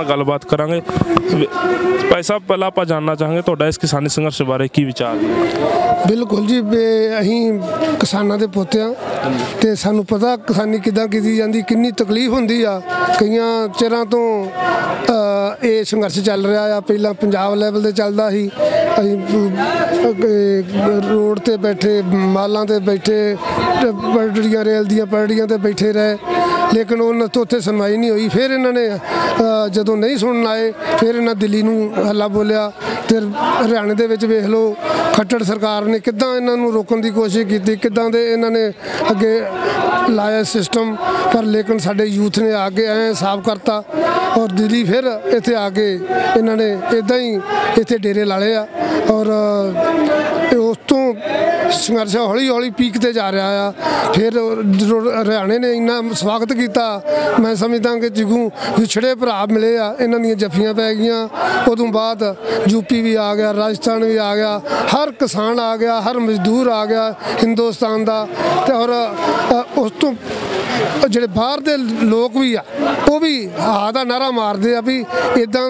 ਗੱਲਬਾਤ ਕਰਾਂਗੇ। ਭਾਈ ਸਾਹਿਬ, ਪਹਿਲਾਂ ਆਪਾਂ ਜਾਨਣਾ ਚਾਹਾਂਗੇ ਤੁਹਾਡਾ ਇਸ ਕਿਸਾਨੀ ਸੰਘਰਸ਼ ਬਾਰੇ ਕੀ ਵਿਚਾਰ ਹੈ ਬਿਲਕੁਲ ਜੀ ਅਸੀਂ ਕਿਸਾਨਾਂ ਦੇ ਪੋਤੇ ਆ ਤੇ ਸਾਨੂੰ ਪਤਾ ਕਿਸਾਨੀ ਕਿਦਾਂ ਕੀਤੀ ਜਾਂਦੀ, ਕਿੰਨੀ ਤਕਲੀਫ ਹੁੰਦੀ ਆ। ਕਈਆਂ ਚਿਰਾਂ ਤੋਂ ਇਹ ਸੰਘਰਸ਼ ਚੱਲ ਰਿਹਾ ਆ। ਪਹਿਲਾਂ ਪੰਜਾਬ ਲੈਵਲ ਤੇ ਚੱਲਦਾ ਸੀ। ਅਸੀਂ ਰੋਡ ਤੇ ਬੈਠੇ, ਮਾਲਾਂ ਤੇ ਬੈਠੇ ਪਟੜੀਆਂ ਰੇਲ ਦੀਆਂ ਪਟੜੀਆਂ ਤੇ ਬੈਠੇ ਰਹੇ। ਲੇਕਿਨ ਉਹਨਾਂ ਤੋਂ ਉੱਥੇ ਸੁਣਵਾਈ ਨਹੀਂ ਹੋਈ। ਫਿਰ ਇਹਨਾਂ ਨੇ ਜਦੋਂ ਨਹੀਂ ਸੁਣਨ ਆਏ, ਫਿਰ ਇਹਨਾਂ ਦਿੱਲੀ ਨੂੰ ਹੱਲਾ ਬੋਲਿਆ। ਤੇ ਹਰਿਆਣੇ ਦੇ ਵਿੱਚ ਵੇਖ ਲਓ, ਖੱਟੜ ਸਰਕਾਰ ਨੇ ਕਿੱਦਾਂ ਇਹਨਾਂ ਨੂੰ ਰੋਕਣ ਦੀ ਕੋਸ਼ਿਸ਼ ਕੀਤੀ, ਕਿੱਦਾਂ ਦੇ ਇਹਨਾਂ ਨੇ ਅੱਗੇ ਲਾਇਆ ਸਿਸਟਮ ਪਰ ਲੇਕਿਨ ਸਾਡੇ ਯੂਥ ਨੇ ਆ ਕੇ ਐ ਸਾਫ਼ ਕਰਤਾ ਔਰ ਦਿੱਲੀ ਫਿਰ ਇੱਥੇ ਆ ਕੇ ਇਹਨਾਂ ਨੇ ਇਦਾਂ ਹੀ ਇੱਥੇ ਡੇਰੇ ਲਾ ਲਏ ਆ ਔਰ ਸੰਘਰਸ਼ ਹੌਲੀ ਹੌਲੀ ਪੀਕ ਤੇ ਜਾ ਰਿਹਾ ਆ। ਫਿਰ ਹਰਿਆਣੇ ਨੇ ਇੰਨਾ ਸਵਾਗਤ ਕੀਤਾ। ਮੈਂ ਸਮਝਦਾ ਕਿ ਜਿਗੂ ਵਿਛੜੇ ਭਰਾ ਮਿਲੇ ਆ, ਇਹਨਾਂ ਦੀਆਂ ਜੱਫੀਆਂ ਪੈ ਗਈਆਂ। ਉਦੋਂ ਬਾਅਦ ਯੂਪੀ ਵੀ ਆ ਗਿਆ, ਰਾਜਸਥਾਨ ਵੀ ਆ ਗਿਆ। ਹਰ ਕਿਸਾਨ ਆ ਗਿਆ, ਹਰ ਮਜ਼ਦੂਰ ਆ ਗਿਆ ਹਿੰਦੁਸਤਾਨ ਦਾ। ਤੇ ਔਰ ਉਸ ਤੋਂ ਜਿਹੜੇ ਬਾਹਰ ਦੇ ਲੋਕ ਵੀ ਆ, ਉਹ ਵੀ ਹਾਂ ਦਾ ਨਾਰਾ ਮਾਰਦੇ ਆ ਵੀ ਇਦਾਂ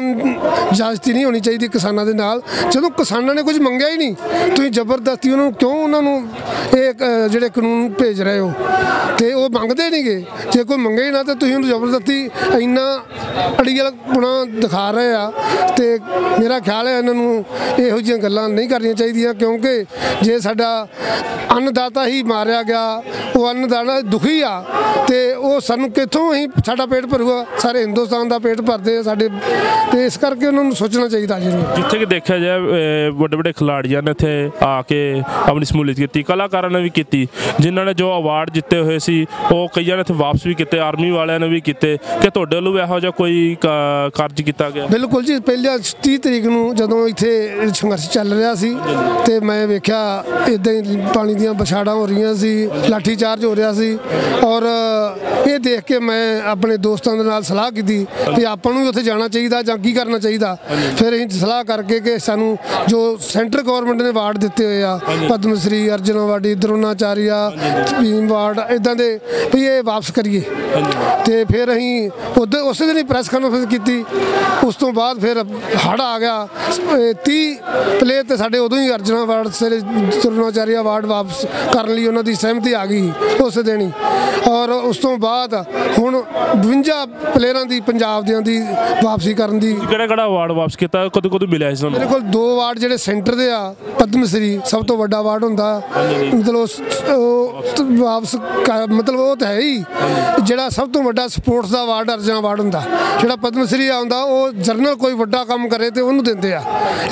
ਇਜਾਜ਼ਤੀ ਨਹੀਂ ਹੋਣੀ ਚਾਹੀਦੀ ਕਿਸਾਨਾਂ ਦੇ ਨਾਲ। ਜਦੋਂ ਕਿਸਾਨਾਂ ਨੇ ਕੁਝ ਮੰਗਿਆ ਹੀ ਨਹੀਂ, ਤੁਸੀਂ ਜ਼ਬਰਦਸਤੀ ਉਹਨਾਂ ਨੂੰ ਕਿਉਂ ਉਹਨਾਂ ਨੂੰ ਇਹ ਜਿਹੜੇ ਕਾਨੂੰਨ ਭੇਜ ਰਹੇ ਹੋ? ਤੇ ਉਹ ਮੰਗਦੇ ਨਹੀਂਗੇ ਜੇ ਕੋਈ ਮੰਗੇ ਹੀ ਨਾ ਤਾਂ ਤੁਸੀਂ ਉਹਨੂੰ ਜ਼ਬਰਦਸਤੀ ਇੰਨਾ ਅੜੀਅਲ ਗੁਣਾ ਦਿਖਾ ਰਹੇ ਆ। ਤੇ ਮੇਰਾ ਖਿਆਲ ਹੈ ਇਹਨਾਂ ਨੂੰ ਇਹੋ ਜਿਹੀਆਂ ਗੱਲਾਂ ਨਹੀਂ ਕਰਨੀਆਂ ਚਾਹੀਦੀਆਂ ਕਿਉਂਕਿ ਜੇ ਸਾਡਾ ਅੰਨਦਾਤਾ ਹੀ ਮਾਰਿਆ ਗਿਆ, ਉਹ ਅੰਨਦਾਤਾ ਦੁਖੀ ਆ ਤੇ ਉਹ ਸਾਨੂੰ ਕਿੱਥੋਂ ਹੀ ਸਾਡਾ ਪੇਟ ਭਰੂਗਾ? ਸਾਰੇ ਹਿੰਦੁਸਤਾਨ ਦਾ ਪੇਟ ਭਰਦੇ ਆ ਸਾਡੇ। ਤੇ ਇਸ ਕਰਕੇ ਉਹਨਾਂ ਨੂੰ ਸੋਚਣਾ ਚਾਹੀਦਾ ਜ਼ਰੂਰ। ਜਿੱਥੇ ਕਿ ਦੇਖਿਆ ਜਾਏ ਵੱਡੇ ਵੱਡੇ ਖਿਲਾੜੀਆਂ ਨੇ ਇੱਥੇ ਆ ਕੇ ਆਪਣੀ ਸਮੂਲੀਅਤ ਕੀਤੀ ਕਲਾਕਾਰਾਂ ਨੇ ਵੀ ਕੀਤੀ ਜਿਨ੍ਹਾਂ ਨੇ ਜੋ ਅਵਾਰਡ ਜਿੱਤੇ ਹੋਏ ਸੀ ਉਹ ਕਈਆਂ ਨੇ ਇੱਥੇ ਵਾਪਸ ਵੀ ਕੀਤੇ ਆਰਮੀ ਵਾਲਿਆਂ ਨੇ ਵੀ ਕੀਤੇ। ਕਿ ਤੁਹਾਡੇ ਵੱਲੋਂ ਇਹੋ ਜਿਹਾ ਕੋਈ ਕਾਰਜ ਕੀਤਾ ਗਿਆ? ਬਿਲਕੁਲ ਜੀ ਪਹਿਲਾਂ 30 ਤਰੀਕ ਨੂੰ ਜਦੋਂ ਇੱਥੇ ਸੰਘਰਸ਼ ਚੱਲ ਰਿਹਾ ਸੀ ਤੇ ਮੈਂ ਵੇਖਿਆ ਇਦਾਂ ਹੀ ਪਾਣੀ ਦੀਆਂ ਵਿਛਾੜਾਂ ਹੋ ਰਹੀਆਂ ਸੀ ਲਾਠੀ ਚਾਰਜ ਹੋ ਰਿਹਾ ਸੀ ਔਰ ਇਹ ਦੇਖ ਕੇ ਮੈਂ ਆਪਣੇ ਦੋਸਤਾਂ ਦੇ ਨਾਲ ਸਲਾਹ ਕੀਤੀ ਕਿ ਆਪਾਂ ਨੂੰ ਵੀ ਉੱਥੇ ਜਾਣਾ ਚਾਹੀਦਾ ਜਾਂ ਕੀ ਕਰਨਾ ਚਾਹੀਦਾ। ਫਿਰ ਅਸੀਂ ਸਲਾਹ ਕਰਕੇ ਕਿ ਸਾਨੂੰ ਜੋ ਸੈਂਟਰ ਗਵਰਨਮੈਂਟ ਨੇ ਅਵਾਰਡ ਦਿੱਤੇ ਹੋਏ ਆ ਪਦਮ ਸ਼੍ਰੀ ਅਰਜਨ ਅਵਾਰਡੀ ਦਰੋਨਾਚਾਰੀਆ ਭੀਮ ਅਵਾਰਡ ਇਦਾਂ ਦੇ ਵੀ ਇਹ ਵਾਪਸ ਕਰੀਏ। ਤੇ ਫਿਰ ਅਸੀਂ ਉਦੋਂ ਉਸੇ ਦਿਨ ਹੀ ਪ੍ਰੈਸ ਕਾਨਫਰੰਸ ਕੀਤੀ। ਉਸ ਤੋਂ ਬਾਅਦ ਫਿਰ ਹੜ ਆ ਗਿਆ। ਇਹ 30 ਪਲੇਅਰ ਤੇ ਸਾਡੇ ਉਦੋਂ ਹੀ ਅਰਜਨ ਅਵਾਰਡ ਸ੍ਰੀ ਦਰੋਨਾਚਾਰੀ ਅਵਾਰਡ ਵਾਪਸ ਕਰਨ ਲਈ ਉਹਨਾਂ ਦੀ ਸਹਿਮਤੀ ਆ ਗਈ ਉਸੇ ਦਿਨ ਹੀ। ਔਰ ਉਸ ਤੋਂ ਬਾਅਦ ਹੁਣ 52 ਪਲੇਅਰਾਂ ਦੀ ਪੰਜਾਬ ਦਿਆਂ ਦੀ ਵਾਪਸੀ ਕਰਨ ਦੀ ਕਿਹੜਾ ਕਿਹੜਾ ਅਵਾਰਡ ਵਾਪਸ ਕੀਤਾ? ਕਦੋਂ ਕਦੋਂ ਮਿਲਿਆ ਇਸ ਮੇਰੇ ਨੂੰ ਕੋਲ ਦੋ ਅਵਾਰਡ ਜਿਹੜੇ ਸੈਂਟਰ ਦੇ ਆ ਪਦਮ ਸ਼੍ਰੀ ਸਭ ਤੋਂ ਵੱਡਾ ਅਵਾਰਡ ਹੁੰਦਾ। ਮਤਲਬ ਉਹ ਵਾਪਸ ਮਤਲਬ ਉਹ ਤਾਂ ਹੈ ਹੀ। ਜਿਹੜਾ ਸਭ ਤੋਂ ਵੱਡਾ ਸਪੋਰਟਸ ਦਾ ਅਵਾਰਡ ਅਰਜਨ ਅਵਾਰਡ ਹੁੰਦਾ। ਜਿਹੜਾ ਪਦਮ ਸ਼੍ਰੀ ਆਉਂਦਾ ਉਹ ਜਰਨਲ ਕੋਈ ਵੱਡਾ ਕੰਮ ਕਰੇ ਤੇ ਉਹਨੂੰ ਦਿੰਦੇ ਆ।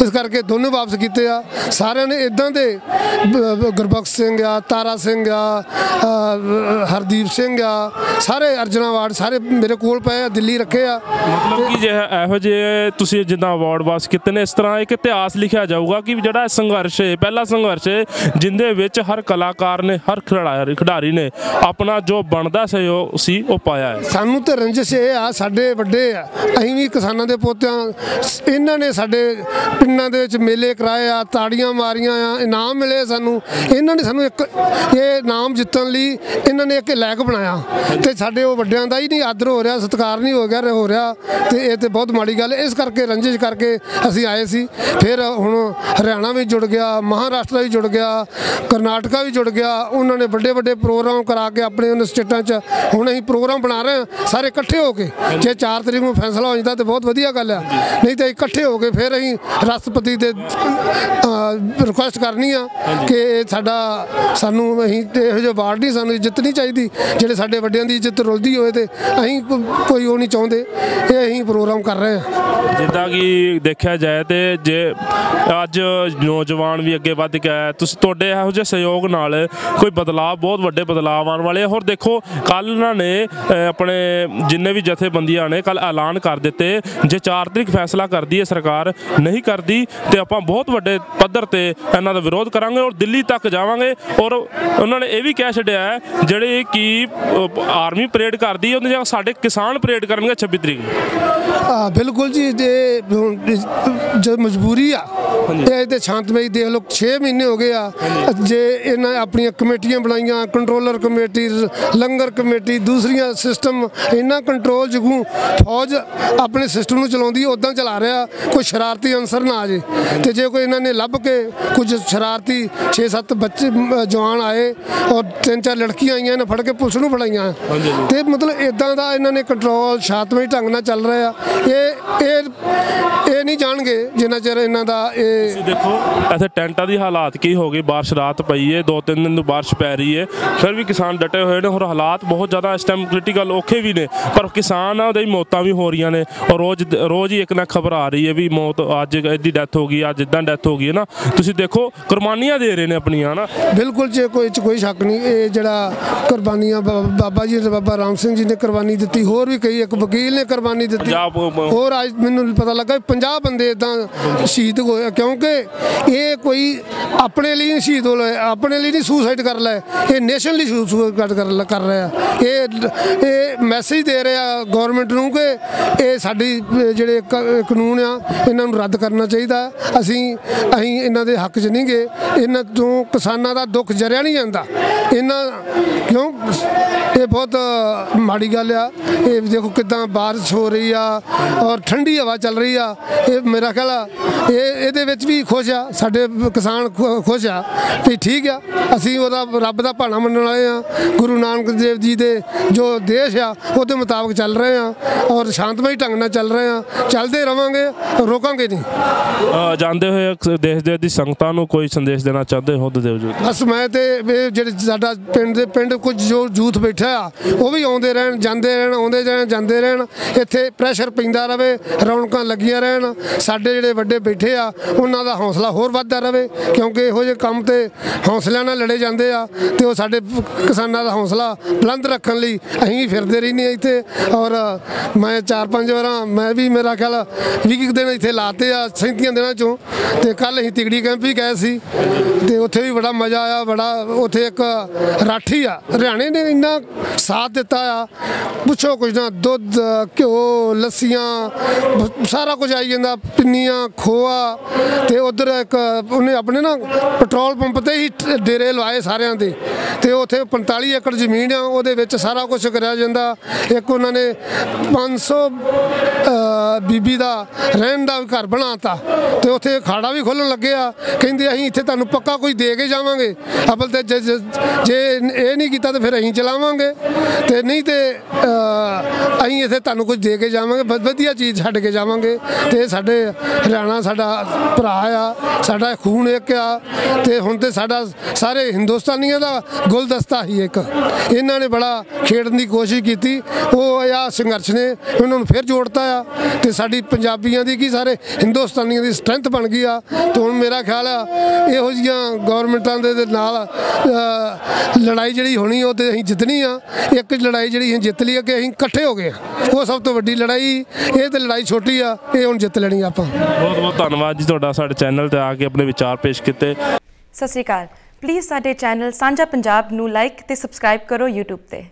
ਇਸ ਕਰਕੇ ਦੋਨੋਂ ਵਾਪਸ ਕੀਤੇ ਆ। ਸਾਰਿਆਂ ਨੇ ਇਦਾਂ ਦੇ ਗੁਰਬਖਸ਼ ਸਿੰਘ ਆ ਤਾਰਾ ਸਿੰਘ ਆ ਹਰਦੀਪ ਸਿੰਘ ਆ ਸਾਰੇ ਅਰਜਨ ਅਵਾਰਡ ਸਾਰੇ ਮੇਰੇ ਕੋਲ ਪਏ ਆ ਦਿੱਲੀ ਰੱਖੇ ਆ। ਮਤਲਬ ਕਿ ਜੇ ਇਹੋ ਜਿਹੇ ਤੁਸੀਂ ਜਿੱਦਾਂ ਅਵਾਰਡ ਵਾਪਸ ਕੀਤੇ ਨੇ ਇਸ ਤਰ੍ਹਾਂ ਇੱਕ ਇਤਿਹਾਸ ਲਿਖਿਆ ਜਾਊਗਾ ਕਿ ਜਿਹੜਾ ਸੰਘਰਸ਼ ਹੈ ਪਹਿਲਾ ਸੰਘਰਸ਼ ਹੈ ਜਿੰਦੇ ਵਿੱਚ ਹਰ ਕਲਾਕਾਰ ਨੇ ਹਰ ਖਿਡਾਰੀ ਖਿਡਾਰੀ ਨੇ ਆਪਣਾ ਜੋ ਬਣਦਾ ਸਹਿਯੋਗ ਸੀ ਉਹ ਪਾਇਆ ਹੈ। ਸਾਨੂੰ ਤੇ ਰੰਜਿਸ਼ ਇਹ ਆ ਸਾਡੇ ਵੱਡੇ ਆ ਅਸੀਂ ਵੀ ਕਿਸਾਨਾਂ ਦੇ ਪੋਤਿਆਂ ਇਹਨਾਂ ਨੇ ਸਾਡੇ ਪਿੰਡਾਂ ਦੇ ਵਿੱਚ ਮੇਲੇ ਕਰਾਏ ਆ ਤਾੜੀਆਂ ਮਾਰੀਆਂ ਆ ਇਨਾਮ ਮਿਲੇ ਸਾਨੂੰ। ਇਹਨਾਂ ਨੇ ਸਾਨੂੰ ਇੱਕ ਇਹ ਇਨਾਮ ਜਿੱਤਣ ਲਈ ਇਹਨਾਂ ਨੇ ਇੱਕ ਲਾਇਕ ਬਣਾਇਆ। ਤੇ ਸਾਡੇ ਉਹ ਵੱਡਿਆਂ ਦਾ ਹੀ ਨਹੀਂ, ਆਦਰ ਹੋ ਰਿਹਾ, ਸਤਿਕਾਰ ਨਹੀਂ ਹੋ ਗਿਆ, ਹੋ ਰਿਹਾ ਤੇ ਇਹ ਤੇ ਬਹੁਤ ਮਾੜੀ ਗੱਲ ਇਸ ਕਰਕੇ, ਰੰਜਿਸ਼ ਕਰਕੇ ਅਸੀਂ ਆਏ ਸੀ। ਫਿਰ ਹੁਣ ਹਰਿਆਣਾ ਵੀ ਜੁੜ ਗਿਆ, ਮਹਾਰਾਸ਼ਟਰ ਵੀ ਜੁੜ ਗਿਆ, ਕਰਨਾਟਕਾ ਵੀ ਜੁੜ ਗਿਆ। ਉਹਨਾਂ ਨੇ ਵੱਡੇ ਵੱਡੇ ਪ੍ਰੋਗਰਾਮ ਕਰਾ ਕੇ ਆਪਣੇ ਉਹਨਾਂ ਸਟੇਟਾਂ 'ਚ ਹੁਣ ਅਸੀਂ ਪ੍ਰੋਗਰਾਮ ਬਣਾ ਰਹੇ ਹਾਂ, ਸਾਰੇ ਇਕੱਠੇ ਹੋ ਕੇ। ਜੇ 4 ਤਰੀਕ ਨੂੰ ਫੈਸਲਾ ਹੋ ਜਾਂਦਾ ਤੇ ਬਹੁਤ ਵਧੀਆ ਗੱਲ ਆ ਨਹੀਂ ਤਾਂ ਇਕੱਠੇ ਹੋ ਕੇ ਫਿਰ ਅਸੀਂ ਰਾਸ਼ਟਰਪਤੀ ਦੇ ਰਿਕੁਐਸਟ ਕਰਨੀ ਆ ਕਿ ਇਹ ਸਾਡਾ, ਸਾਨੂੰ ਅਸੀਂ ਇਹੋ ਜਿਹੇ ਵਾਰਡ ਨਹੀਂ, ਸਾਨੂੰ ਜਿੱਤਣੀ ਚਾਹੀਦੀ, ਜਿਹੜੇ ਸਾਡੇ ਵੱਡਿਆਂ ਦੀ ਇੱਜ਼ਤ ਰੁਲਦੀ ਹੋਵੇ ਤੇ ਅਸੀਂ ਕੋਈ ਉਹ ਨਹੀਂ ਚਾਹੁੰਦੇ। ਇਹ ਅਸੀਂ ਪ੍ਰੋਗਰਾਮ ਕਰ ਰਹੇ ਹਾਂ। ਜਿੱਦਾਂ ਕਿ ਦੇਖਿਆ ਜਾਏ ਤੇ ਜੇ ਅੱਜ ਨੌਜਵਾਨ ਵੀ ਅੱਗੇ ਵੱਧ ਗਿਆ ਤੁਸੀਂ ਤੁਹਾਡੇ ਇਹੋ ਜਿਹੇ ਸਹਿਯੋਗ ਨਾਲ ਕੋਈ ਬਦਲਾਅ, ਬਹੁਤ ਵੱਡੇ ਬਦਲਾਅ ਆਉਣ ਵਾਲੇ ਹੋਰ ਦੇਖੋ ਕੱਲ ਇਹਨਾਂ ਨੇ ਆਪਣੇ ਜਿੰਨੇ ਵੀ ਜਥੇਬੰਦੀਆਂ ਨੇ ਕੱਲ ਐਲਾਨ ਕਰ ਦਿੱਤੇ। ਜੇ 4 ਤਰੀਕ ਫੈਸਲਾ ਕਰਦੀ ਹੈ ਸਰਕਾਰ, ਨਹੀਂ ਕਰਦੀ, ਤੇ ਆਪਾਂ ਬਹੁਤ ਵੱਡੇ ਪੱਧਰ ਤੇ ਇਹਨਾਂ ਦਾ ਵਿਰੋਧ ਕਰਾਂਗੇ ਔਰ ਦਿੱਲੀ ਤੱਕ ਜਾਵਾਂਗੇ। ਔਰ ਉਹਨਾਂ ਨੇ ਇਹ ਵੀ ਕਹਿ ਛੱਡਿਆ ਹੈ, ਜਿਹੜੇ ਕਿ ਆਰਮੀ ਪਰੇਡ ਕਰਦੀ ਹੈ ਉਹਦੀ ਜਗ੍ਹਾ ਸਾਡੇ ਕਿਸਾਨ ਪਰੇਡ ਕਰਨਗੇ 26 ਤਰੀਕ ਨੂੰ? ਆ ਬਿਲਕੁਲ ਜੀ ਜੇ ਜੋ ਮਜਬੂਰੀ ਆ ਇਹ ਤੇ ਸ਼ਾਂਤਮਈ ਦੇਖ ਲਓ 6 ਮਹੀਨੇ ਹੋ ਗਏ ਆ। ਜੇ ਇਹਨਾਂ ਆਪਣੀਆਂ ਕਮੇਟੀਆਂ ਬਣਾਈਆਂ ਕੰਟਰੋਲਰ ਕਮੇਟੀ ਲੰਗਰ ਕਮੇਟੀ ਦੂਸਰੀਆਂ ਸਿਸਟਮ ਇੰਨਾ ਕੰਟਰੋਲ ਜਗੂ ਫੌਜ ਆਪਣੇ ਸਿਸਟਮ ਨੂੰ ਚਲਾਉਂਦੀ ਉਦਾਂ ਚਲਾ ਰਿਹਾ ਕੋਈ ਸ਼ਰਾਰਤੀ ਅਨਸਰ ਨਾ ਆ ਜੇ। ਤੇ ਜੇ ਕੋਈ ਇਹਨਾਂ ਨੇ ਲੱਭ ਕੇ ਕੁਝ ਸ਼ਰਾਰਤੀ 6-7 ਬੱਚੇ ਜਵਾਨ ਆਏ ਔਰ ਤਿੰਨ ਚਾਰ ਲੜਕੀਆਂ ਆਈਆਂ ਇਹਨਾਂ ਫੜ ਕੇ ਪੁਲਿਸ ਨੂੰ ਫੜਾਈਆਂ। ਤੇ ਮਤਲਬ ਇਦਾਂ ਦਾ ਇਹਨਾਂ ਨੇ ਕੰਟਰੋਲ ਸ਼ਾਂਤਮਈ ਢੰਗ ਨਾਲ ਚੱਲ ਰਿਹਾ। ਇਹ ਇਹ ਇਹ ਨਹੀਂ ਜਾਣਗੇ ਜਿੰਨਾ ਚਿਰ ਇਹਨਾਂ ਦਾ ਇਹ ਤੁਸੀਂ ਦੇਖੋ ਇੱਥੇ ਟੈਂਟਾਂ ਦੀ ਹਾਲਾਤ ਕੀ ਹੋ ਗਈ ਬਾਰਿਸ਼ ਰਾਤ ਪਈ ਹੈ ਦੋ ਤਿੰਨ ਦਿਨ ਤੋਂ ਬਾਰਿਸ਼ ਪੈ ਰਹੀ ਹੈ ਫਿਰ ਵੀ ਕਿਸਾਨ ਡਟੇ ਹੋਏ ਨੇ ਹੋਰ ਹਾਲਾਤ ਬਹੁਤ ਜ਼ਿਆਦਾ ਇਸ ਟਾਈਮ ਕ੍ਰਿਟੀਕਲ ਔਖੇ ਵੀ ਨੇ। ਪਰ ਕਿਸਾਨ ਆ ਉਹਦੇ ਮੌਤਾਂ ਵੀ ਹੋ ਰਹੀਆਂ ਨੇ। ਔਰ ਰੋਜ਼ ਰੋਜ਼ ਹੀ ਇੱਕ ਨਾ ਖਬਰ ਆ ਰਹੀ ਹੈ ਵੀ ਮੌਤ ਅੱਜ ਇਹਦੀ ਡੈਥ ਹੋ ਗਈ ਅੱਜ ਇਦਾਂ ਡੈਥ ਹੋ ਗਈ ਹੈ ਨਾ। ਤੁਸੀਂ ਦੇਖੋ ਕੁਰਬਾਨੀਆਂ ਦੇ ਰਹੇ ਨੇ ਆਪਣੀਆਂ ਨਾ ਬਿਲਕੁਲ ਜੇ ਕੋਈ ਚ ਕੋਈ ਸ਼ੱਕ ਨਹੀਂ। ਇਹ ਜਿਹੜਾ ਕੁਰਬਾਨੀਆਂ ਬਾਬਾ ਜੀ ਤੇ ਬਾਬਾ ਰਾਮ ਸਿੰਘ ਜੀ ਨੇ ਕੁਰਬਾਨੀ ਦਿੱਤੀ ਹੋਰ ਵੀ ਕਈ ਇੱਕ ਵਕੀਲ ਨੇ ਕੁਰਬਾਨੀ ਦਿੱਤੀ। ਹੋਰ ਅੱਜ ਮੈਨੂੰ ਪਤਾ ਲੱਗਾ 50 ਬੰਦੇ ਇਦਾਂ ਸ਼ਹੀਦ ਹੋਏ ਕਿਉਂਕਿ ਇਹ ਕੋਈ ਆਪਣੇ ਲਈ ਨਹੀਂ ਸ਼ਹੀਦ ਹੋ ਲਏ ਆਪਣੇ ਲਈ ਨਹੀਂ ਸੁਸਾਈਡ ਕਰ ਲੈ ਇਹ ਨੇਸ਼ਨ ਲਈ ਸੁਸਾਈਡ ਕਰ ਰਿਹਾ ਇਹ ਇਹ ਮੈਸੇਜ ਦੇ ਰਿਹਾ ਗਵਰਨਮੈਂਟ ਨੂੰ ਕਿ ਇਹ ਸਾਡੀ ਜਿਹੜੇ ਕਾਨੂੰਨ ਆ ਇਹਨਾਂ ਨੂੰ ਰੱਦ ਕਰਨਾ ਚਾਹੀਦਾ। ਅਸੀਂ ਅਸੀਂ ਇਹਨਾਂ ਦੇ ਹੱਕ 'ਚ ਨਹੀਂ ਗਏ ਇਹਨਾਂ ਤੋਂ ਕਿਸਾਨਾਂ ਦਾ ਦੁੱਖ ਜਰਿਆ ਨਹੀਂ ਜਾਂਦਾ। ਇਹਨਾਂ ਕਿਉਂ ਇਹ ਬਹੁਤ ਮਾੜੀ ਗੱਲ ਆ। ਇਹ ਦੇਖੋ ਕਿਦਾਂ ਬਾਰਿਸ਼ ਹੋ ਰਹੀ ਆ ਔਰ ਠੰਡੀ ਹਵਾ ਚੱਲ ਰਹੀ ਆ। ਇਹ ਮੇਰਾ ਖਿਆਲ ਆ ਇਹ ਇਹਦੇ ਵਿੱਚ ਵੀ ਖੁਸ਼ ਆ ਸਾਡੇ ਕਿਸਾਨ ਖੁਸ਼ ਆ ਵੀ ਠੀਕ ਆ। ਅਸੀਂ ਉਹਦਾ ਰੱਬ ਦਾ ਭਾਣਾ ਮੰਨਣ ਵਾਲੇ ਆ ਗੁਰੂ ਨਾਨਕ ਦੇਵ ਜੀ ਦੇ ਜੋ ਦੇਸ਼ ਆ ਉਹਦੇ ਮੁਤਾਬਕ ਚੱਲ ਰਹੇ ਆ ਔਰ ਸ਼ਾਂਤਮਈ ਢੰਗ ਨਾਲ ਚੱਲ ਰਹੇ ਆ। ਚੱਲਦੇ ਰਵਾਂਗੇ ਰੋਕਾਂਗੇ ਨਹੀਂ। ਜਾਂਦੇ ਹੋਏ ਦੇਸ਼ ਦੇ ਦੀ ਸੰਗਤਾਂ ਨੂੰ ਕੋਈ ਸੰਦੇਸ਼ ਦੇਣਾ ਚਾਹੁੰਦੇ ਹੋ ਦਿਓ ਜੀ ਬਸ ਮੈਂ ਤੇ ਜਿਹੜੇ ਸਾਡਾ ਪਿੰਡ ਦੇ ਪਿੰਡ ਕੁਝ ਜੋ ਯੂਥ ਬੈਠਾ ਆ। ਉਹ ਵੀ ਆਉਂਦੇ ਰਹਿਣ, ਜਾਂਦੇ ਰਹਿਣ, ਆਉਂਦੇ ਰਹਿਣ ਜਾਂਦੇ ਰਹਿਣ। ਇੱਥੇ ਪ੍ਰੈਸ਼ਰ ਪੈਂਦਾ ਰਵੇ, ਰੌਣਕਾਂ ਲੱਗੀਆਂ ਰਹਿਣ। ਸਾਡੇ ਜਿਹੜੇ ਵੱਡੇ ਬੈਠੇ ਆ, ਉਹਨਾਂ ਦਾ ਹੌਸਲਾ ਹੋਰ ਵੱਧਦਾ ਰਵੇ, ਕਿਉਂਕਿ ਇਹੋ ਜਿਹੇ ਕੰਮ ਤੇ ਹੌਸਲਿਆਂ ਨਾਲ ਲੜੇ ਜਾਂਦੇ ਆ ਤੇ ਉਹ ਸਾਡੇ ਕਿਸਾਨਾਂ ਦਾ ਹੌਸਲਾ ਬੁਲੰਦ ਰੱਖਣ ਲਈ ਅਸੀਂ ਵੀ ਫਿਰਦੇ ਰਹਿੰਦੇ ਆ ਇੱਥੇ। ਔਰ ਮੈਂ ਚਾਰ ਪੰਜ ਵਾਰਾਂ, ਮੈਂ ਵੀ ਮੇਰਾ ਖਿਆਲ 20 ਦਿਨ ਇੱਥੇ ਲਾਤੇ ਆ 37 ਦਿਨਾਂ ਚੋਂ। ਤੇ ਕੱਲ ਅਸੀਂ ਤਿਗੜੀ ਕੈਂਪ ਵੀ ਗਏ ਸੀ। ਤੇ ਉੱਥੇ ਵੀ ਬੜਾ ਮਜ਼ਾ ਆਇਆ, ਬੜਾ ਉੱਥੇ ਇੱਕ ਰਾਠੀ ਆ। ਹਰਿਆਣੇ ਨੇ ਇੰਨਾ ਸਾਥ ਦਿੱਤਾ ਆ। ਪੁੱਛੋ ਕੁਝ ਨਾ, ਦੁੱਧ, ਘਿਓ, ਲੱਸੀਆਂ, ਸਾਰਾ ਕੁਝ ਆਈ ਜਾਂਦਾ, ਪਿੰਨੀਆਂ, ਖੋਆ ਤੇ ਉਧਰ ਇੱਕ ਉਹਨੇ ਆਪਣੇ ਨਾ ਪੈਟਰੋਲ ਪੰਪ ਤੇ ਹੀ ਡੇਰੇ ਲਵਾਏ ਸਾਰਿਆਂ ਦੇ। ਤੇ ਉੱਥੇ 45 ਏਕੜ ਜ਼ਮੀਨ ਆ ਉਹਦੇ ਵਿੱਚ ਸਾਰਾ ਕੁਝ ਕਰਿਆ ਜਾਂਦਾ। ਇੱਕ ਉਹਨਾਂ ਨੇ 500 ਅ, ਬੀਬੀ ਦਾ ਰਹਿਣ ਦਾ ਵੀ ਘਰ ਬਣਾਤਾ। ਤੇ ਉੱਥੇ ਖਾੜਾ ਵੀ ਖੋਲਣ ਲੱਗੇ ਆ। ਕਹਿੰਦੇ ਅਸੀਂ ਇੱਥੇ ਤੁਹਾਨੂੰ ਪੱਕਾ ਕੋਈ ਦੇ ਕੇ ਜਾਵਾਂਗੇ। ਅਬਲ ਤੇ ਜੇ- ਜੇ ਇਹ ਨਹੀਂ ਕੀਤਾ ਤਾਂ ਫਿਰ ਅਸੀਂ ਚਲਾਵਾਂਗੇ। ਤੇ ਨਹੀਂ ਤੇ ਅਸੀਂ ਇੱਥੇ ਤੁਹਾਨੂੰ ਕੁਝ ਦੇ ਕੇ ਜਾਵਾਂਗੇ। ਵਧੀਆ ਚੀਜ਼ ਛੱਡ ਕੇ ਜਾਵਾਂਗੇ। ਤੇ ਸਾਡੇ ਹਰਿਆਣਾ ਸਾਡਾ ਭਰਾ ਆ ਸਾਡਾ ਖੂਨ ਇੱਕ ਆ। ਤੇ ਹੁਣ ਤੇ ਸਾਡਾ ਸਾਰੇ ਹਿੰਦੁਸਤਾਨੀਆਂ ਦਾ ਗੁਲਦਸਤਾ ਹੀ ਇੱਕ। ਇਹਨਾਂ ਨੇ ਬੜਾ ਖੇਡਣ ਦੀ ਕੋਸ਼ਿਸ਼ ਕੀਤੀ। ਉਹ ਆ ਸੰਘਰਸ਼ ਨੇ ਉਹਨਾਂ ਨੂੰ ਫਿਰ ਜੋੜਤਾ ਆ ਤੇ ਸਾਡੀ ਪੰਜਾਬੀਆਂ ਦੀ ਕੀ ਸਾਰੇ ਹਿੰਦੁਸਤਾਨੀਆਂ ਦੀ ਸਟਰੈਂਥ ਬਣ ਗਈ ਆ। ਤੇ ਹੁਣ ਮੇਰਾ ਖਿਆਲ ਆ ਇਹੋ ਜੀਆਂ ਗਵਰਨਮੈਂਟਾਂ ਦੇ ਨਾਲ ਲੜਾਈ ਜਿਹੜੀ ਹੋਣੀ ਉਹ ਤੇ ਅਸੀਂ ਜਿੱਤਣੀ ਆ। ਇੱਕ ਲੜਾਈ ਜਿਹੜੀ ਅਸੀਂ ਜਿੱਤ ਲਈ ਆ ਕਿ ਅਸੀਂ ਇਕੱਠੇ ਹੋ ਗਏ ਆ। ਉਹ ਸਭ ਤੋਂ ਵੱਡੀ ਲੜਾਈ ਇਹ ਤੇ ਲੜਾਈ ਛੋਟੀ ਆ ਇਹ ਹੁਣ ਜਿੱਤ ਲੈਣੀ ਆ ਆਪਾਂ। ਬਹੁਤ ਬਹੁਤ ਧੰਨਵਾਦ ਜੀ ਤੁਹਾਡਾ ਸਾਡੇ ਚੈਨਲ ਤੇ ਆ ਕੇ ਆਪਣੇ ਵਿਚਾਰ ਪੇਸ਼ ਕੀਤੇ। ਸਤਿ ਸ਼੍ਰੀ ਅਕਾਲ। ਪਲੀਜ਼ ਸਾਡੇ ਚੈਨਲ ਸਾਂਝਾ ਪੰਜਾਬ ਨੂੰ ਲਾਈਕ ਤੇ ਸਬਸਕ੍ਰਾਈਬ ਕਰੋ YouTube ਤੇ।